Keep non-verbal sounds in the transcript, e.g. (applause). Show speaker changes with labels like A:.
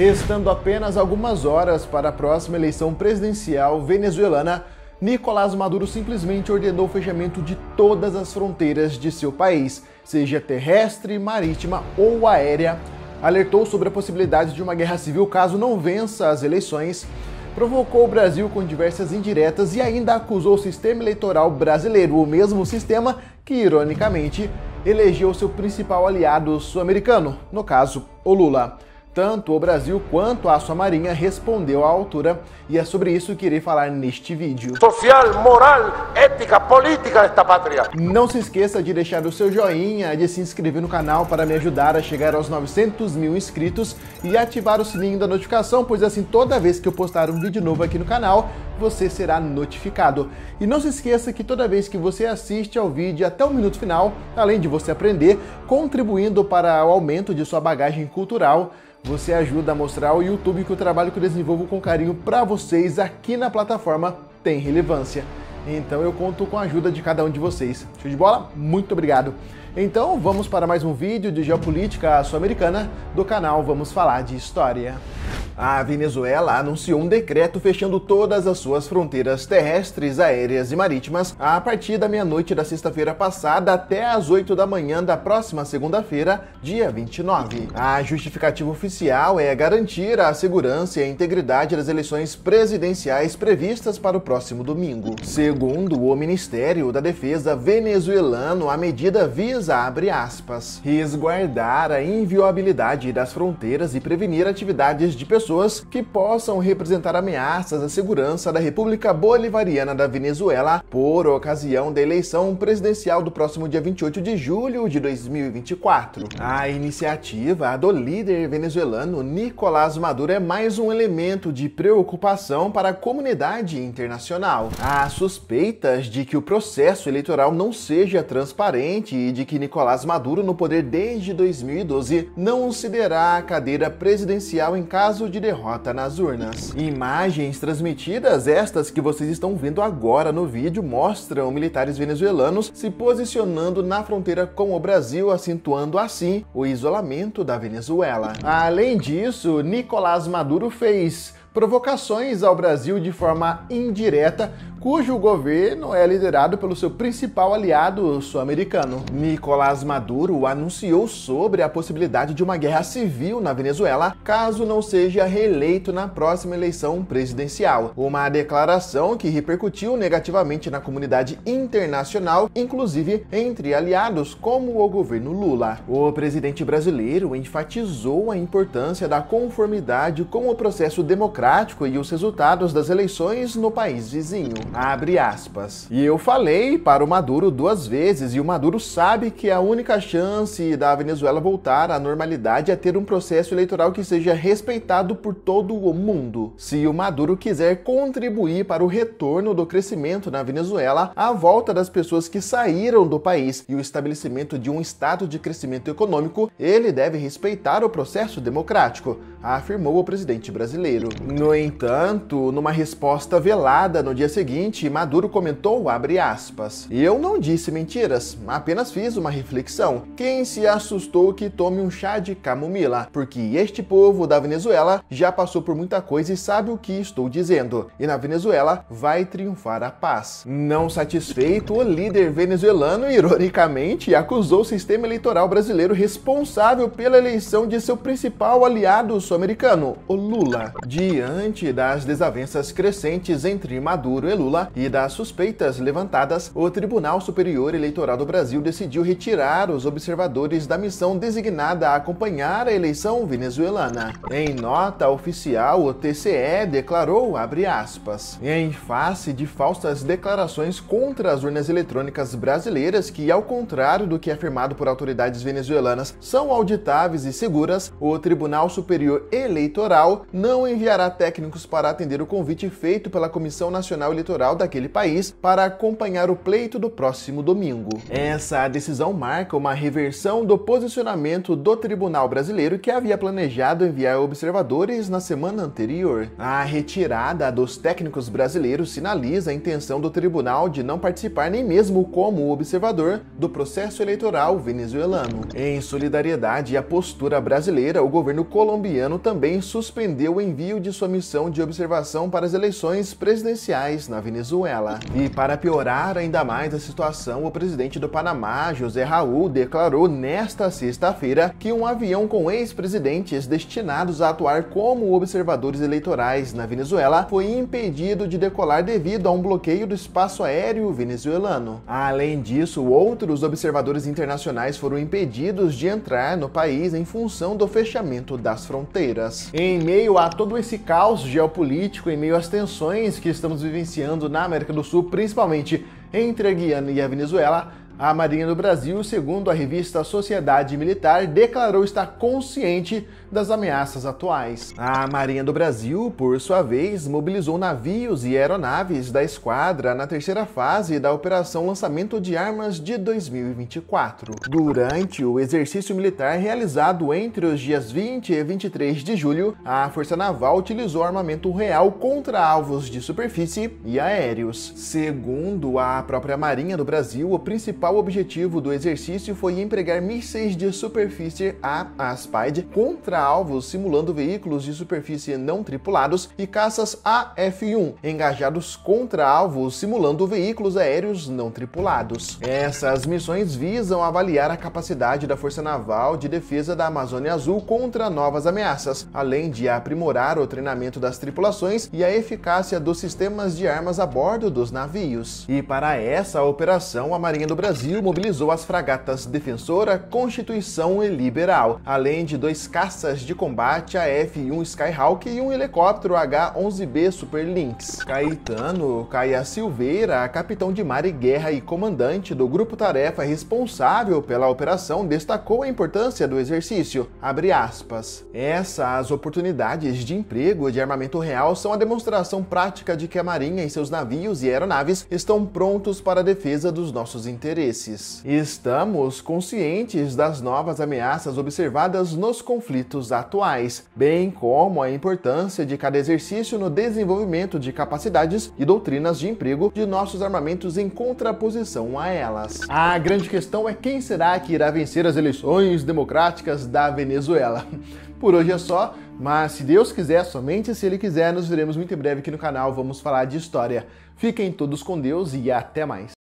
A: Restando apenas algumas horas para a próxima eleição presidencial venezuelana, Nicolás Maduro simplesmente ordenou o fechamento de todas as fronteiras de seu país, seja terrestre, marítima ou aérea. Alertou sobre a possibilidade de uma guerra civil caso não vença as eleições. Provocou o Brasil com diversas indiretas e ainda acusou o sistema eleitoral brasileiro, o mesmo sistema que, ironicamente, elegeu seu principal aliado sul-americano, no caso, o Lula. Tanto o Brasil quanto a sua marinha respondeu à altura e é sobre isso que irei falar neste vídeo.
B: Social, moral, ética, política desta pátria.
A: Não se esqueça de deixar o seu joinha, de se inscrever no canal para me ajudar a chegar aos 900 mil inscritos e ativar o sininho da notificação, pois assim toda vez que eu postar um vídeo novo aqui no canal, você será notificado. E não se esqueça que toda vez que você assiste ao vídeo até o minuto final, além de você aprender, contribuindo para o aumento de sua bagagem cultural, você ajuda a mostrar ao YouTube que o trabalho que eu desenvolvo com carinho para vocês aqui na plataforma tem relevância. Então eu conto com a ajuda de cada um de vocês. Show de bola? Muito obrigado. Então vamos para mais um vídeo de geopolítica sul-americana do canal Vamos Falar de História. A Venezuela anunciou um decreto fechando todas as suas fronteiras terrestres, aéreas e marítimas a partir da meia-noite da sexta-feira passada até as 8 da manhã da próxima segunda-feira, dia 29. A justificativa oficial é garantir a segurança e a integridade das eleições presidenciais previstas para o próximo domingo. Segundo o Ministério da Defesa venezuelano, a medida visa, abre aspas, resguardar a inviolabilidade das fronteiras e prevenir atividades de pessoas pessoas que possam representar ameaças à segurança da República Bolivariana da Venezuela por ocasião da eleição presidencial do próximo dia 28 de julho de 2024. A iniciativa do líder venezuelano Nicolás Maduro é mais um elemento de preocupação para a comunidade internacional. Há suspeitas de que o processo eleitoral não seja transparente e de que Nicolás Maduro, no poder desde 2012, não cederá a cadeira presidencial em caso de derrota nas urnas. Imagens transmitidas, estas que vocês estão vendo agora no vídeo, mostram militares venezuelanos se posicionando na fronteira com o Brasil, acentuando assim o isolamento da Venezuela. Além disso, Nicolás Maduro fez provocações ao Brasil de forma indireta, cujo governo é liderado pelo seu principal aliado sul-americano. Nicolás Maduro anunciou sobre a possibilidade de uma guerra civil na Venezuela caso não seja reeleito na próxima eleição presidencial. Uma declaração que repercutiu negativamente na comunidade internacional, inclusive entre aliados como o governo Lula. O presidente brasileiro enfatizou a importância da conformidade com o processo democrático e os resultados das eleições no país vizinho. Abre aspas. E eu falei para o Maduro duas vezes, e o Maduro sabe que a única chance da Venezuela voltar à normalidade é ter um processo eleitoral que seja respeitado por todo o mundo. Se o Maduro quiser contribuir para o retorno do crescimento na Venezuela, a volta das pessoas que saíram do país e o estabelecimento de um estado de crescimento econômico, ele deve respeitar o processo democrático, afirmou o presidente brasileiro. No entanto, numa resposta velada no dia seguinte, seguinte, Maduro comentou, aspas, eu não disse mentiras, apenas fiz uma reflexão. Quem se assustou que tome um chá de camomila, porque este povo da Venezuela já passou por muita coisa e sabe o que estou dizendo. E na Venezuela vai triunfar a paz. Não satisfeito, o líder venezuelano, ironicamente, acusou o sistema eleitoral brasileiro responsável pela eleição de seu principal aliado sul-americano, o Lula. Diante das desavenças crescentes entre Maduro e Lula, Lula e das suspeitas levantadas, o Tribunal Superior Eleitoral do Brasil decidiu retirar os observadores da missão designada a acompanhar a eleição venezuelana. Em nota oficial, o TCE declarou, aspas, em face de falsas declarações contra as urnas eletrônicas brasileiras que, ao contrário do que é afirmado por autoridades venezuelanas, são auditáveis e seguras, o Tribunal Superior Eleitoral não enviará técnicos para atender o convite feito pela Comissão Nacional Eleitoral eleitoral daquele país para acompanhar o pleito do próximo domingo. Essa decisão marca uma reversão do posicionamento do tribunal brasileiro que havia planejado enviar observadores na semana anterior. A retirada dos técnicos brasileiros sinaliza a intenção do tribunal de não participar nem mesmo como observador do processo eleitoral venezuelano. Em solidariedade à postura brasileira, o governo colombiano também suspendeu o envio de sua missão de observação para as eleições presidenciais na Venezuela. E para piorar ainda mais a situação, o presidente do Panamá, José Raul, declarou nesta sexta-feira que um avião com ex-presidentes destinados a atuar como observadores eleitorais na Venezuela foi impedido de decolar devido a um bloqueio do espaço aéreo venezuelano. Além disso, outros observadores internacionais foram impedidos de entrar no país em função do fechamento das fronteiras. Em meio a todo esse caos geopolítico, em meio às tensões que estamos vivenciando na América do Sul, principalmente entre a Guiana e a Venezuela, a Marinha do Brasil, segundo a revista Sociedade Militar, declarou estar consciente das ameaças atuais. A Marinha do Brasil, por sua vez, mobilizou navios e aeronaves da esquadra na terceira fase da Operação Lançamento de Armas de 2024. Durante o exercício militar realizado entre os dias 20 e 23 de julho, a Força Naval utilizou armamento real contra alvos de superfície e aéreos. Segundo a própria Marinha do Brasil, o principal objetivo do exercício foi empregar mísseis de superfície A-ASPIDE contra alvos simulando veículos de superfície não tripulados e caças AF-1 engajados contra alvos simulando veículos aéreos não tripulados. Essas missões visam avaliar a capacidade da Força Naval de Defesa da Amazônia Azul contra novas ameaças, além de aprimorar o treinamento das tripulações e a eficácia dos sistemas de armas a bordo dos navios. E para essa operação, a Marinha do Brasil mobilizou as fragatas Defensora, Constituição e Liberal, além de dois caças de combate AF-1 Skyhawk e um helicóptero H-11B Super Lynx. Caetano Caia Silveira, capitão de mar e guerra e comandante do grupo tarefa responsável pela operação, destacou a importância do exercício. Abre aspas. Essas oportunidades de emprego de armamento real são a demonstração prática de que a Marinha e seus navios e aeronaves estão prontos para a defesa dos nossos interesses. Estamos conscientes das novas ameaças observadas nos conflitos atuais, bem como a importância de cada exercício no desenvolvimento de capacidades e doutrinas de emprego de nossos armamentos em contraposição a elas. A grande questão é quem será que irá vencer as eleições democráticas da Venezuela. (laughs) Por hoje é só, mas se Deus quiser, somente se Ele quiser, nos veremos muito em breve aqui no canal. Vamos falar de história. Fiquem todos com Deus e até mais.